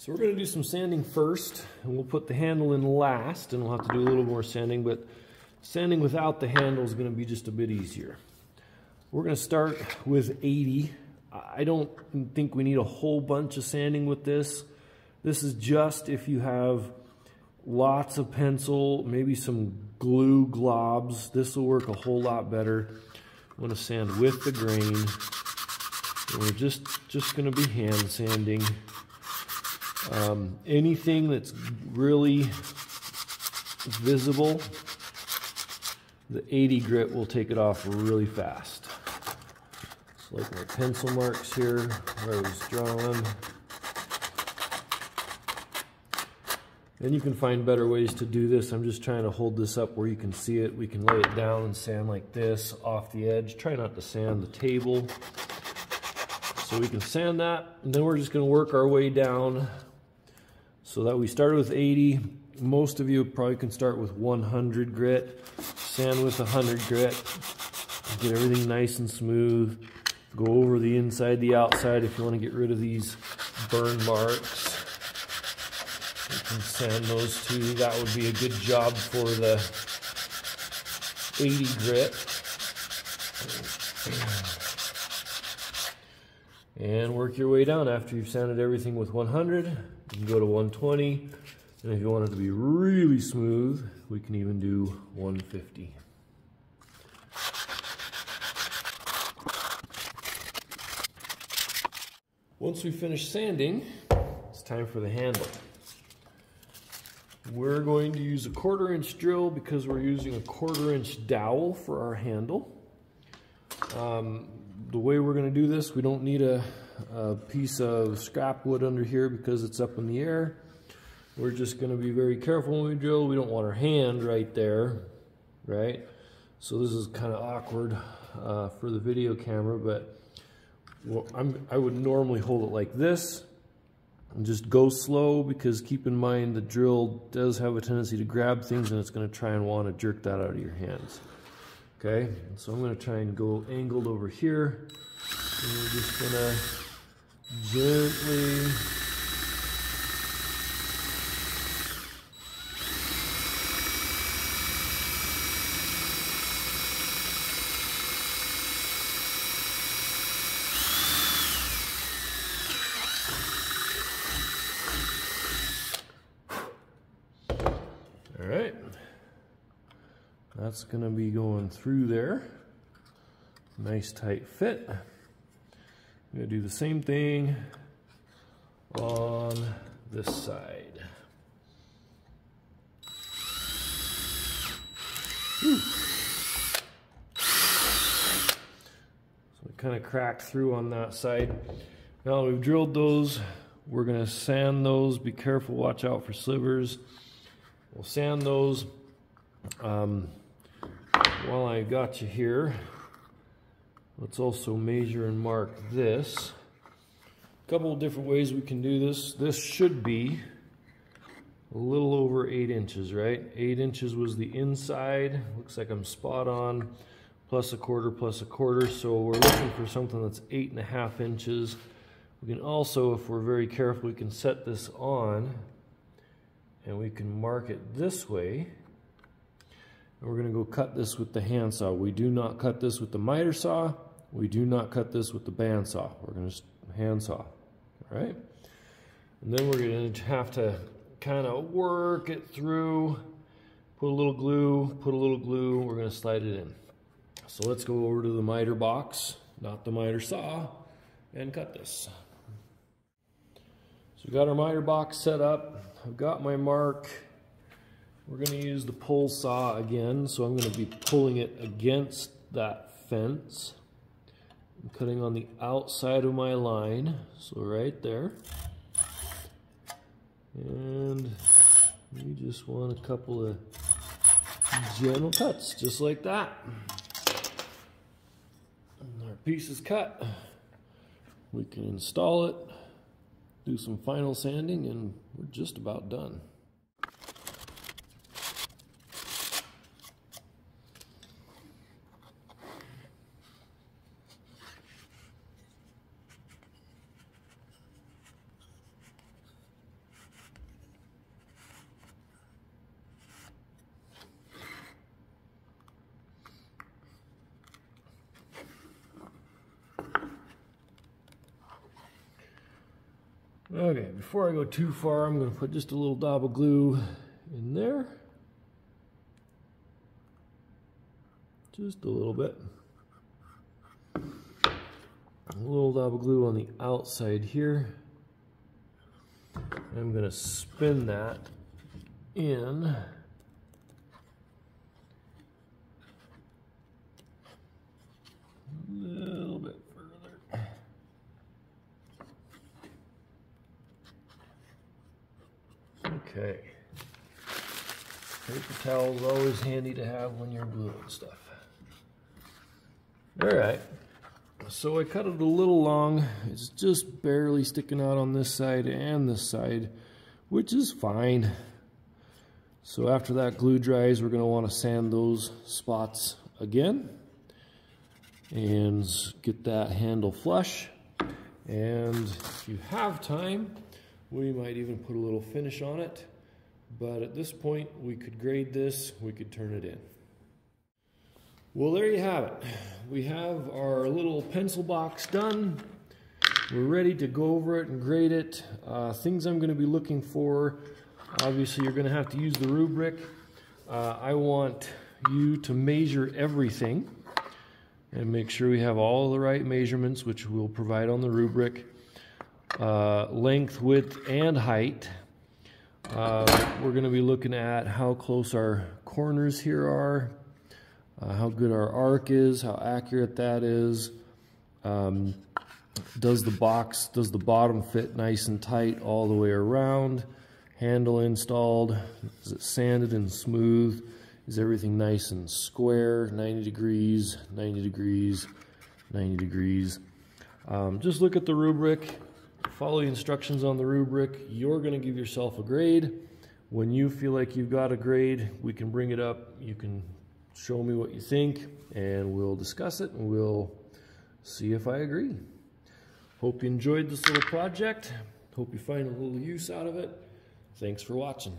So we're going to do some sanding first, and we'll put the handle in last, and we'll have to do a little more sanding, but sanding without the handle is going to be just a bit easier. We're going to start with 80. I don't think we need a whole bunch of sanding with this. This is just if you have lots of pencil, maybe some glue globs. This will work a whole lot better. I'm going to sand with the grain. And we're just, just going to be hand sanding. Um, anything that's really visible, the 80 grit will take it off really fast. So like my pencil marks here, where I was drawing. And you can find better ways to do this. I'm just trying to hold this up where you can see it. We can lay it down and sand like this off the edge. Try not to sand the table. So we can sand that, and then we're just gonna work our way down so that we started with 80. Most of you probably can start with 100 grit, sand with 100 grit, get everything nice and smooth. Go over the inside, the outside if you wanna get rid of these burn marks You can sand those too. That would be a good job for the 80 grit. And work your way down after you've sanded everything with 100. You can go to 120. And if you want it to be really smooth, we can even do 150. Once we finish sanding, it's time for the handle. We're going to use a quarter inch drill because we're using a quarter inch dowel for our handle. Um, the way we're going to do this, we don't need a, a, piece of scrap wood under here because it's up in the air. We're just going to be very careful when we drill. We don't want our hand right there, right? So this is kind of awkward uh, for the video camera, but well, i would normally hold it like this and just go slow because keep in mind the drill does have a tendency to grab things and it's going to try and want to jerk that out of your hands. Okay, so I'm to try and go angled over here. And we're just to gently That's going to be going through there. Nice tight fit. I'm going to do the same thing on this side. Whew. So it kind of cracked through on that side. Now we've drilled those, we're going to sand those. Be careful, watch out for slivers. We'll sand those. Um, while I got you here, let's also measure and mark this. A couple of different ways we can do this. This should be a little over eight inches, right? Eight inches was the inside. Looks like I'm spot on. Plus a quarter, plus a quarter. So we're looking for something that's eight and a half inches. We can also, if we're very careful, we can set this on and we can mark it this way we're going to go cut this with the handsaw. We do not cut this with the miter saw. We do not cut this with the bandsaw. We're going to handsaw. All right? And then we're going to have to kind of work it through, put a little glue, put a little glue, we're going to slide it in. So let's go over to the miter box, not the miter saw, and cut this. So we've got our miter box set up. I've got my mark we're going to use the pull saw again, so I'm going to be pulling it against that fence. I'm cutting on the outside of my line, so right there. And we just want a couple of gentle cuts, just like that. And our piece is cut. We can install it, do some final sanding, and we're just about done. Okay, before I go too far, I'm going to put just a little dab of glue in there. Just a little bit. A little dab of glue on the outside here. I'm going to spin that in. A little bit further. Okay. Paper towels always handy to have when you're gluing stuff. All right. So I cut it a little long. It's just barely sticking out on this side and this side, which is fine. So after that glue dries, we're going to want to sand those spots again and get that handle flush. And if you have time, we might even put a little finish on it. But at this point, we could grade this, we could turn it in. Well, there you have it. We have our little pencil box done. We're ready to go over it and grade it. Uh, things I'm going to be looking for, obviously you're going to have to use the rubric. Uh, I want you to measure everything and make sure we have all the right measurements, which we'll provide on the rubric. Uh, length, width, and height. Uh, we're going to be looking at how close our corners here are, uh, how good our arc is, how accurate that is. Um, does the box, does the bottom fit nice and tight all the way around? Handle installed, is it sanded and smooth? Is everything nice and square, 90 degrees, 90 degrees, 90 degrees? Um, just look at the rubric, follow the instructions on the rubric. You're gonna give yourself a grade. When you feel like you've got a grade, we can bring it up. You can show me what you think and we'll discuss it and we'll see if I agree. Hope you enjoyed this little project. Hope you find a little use out of it. Thanks for watching.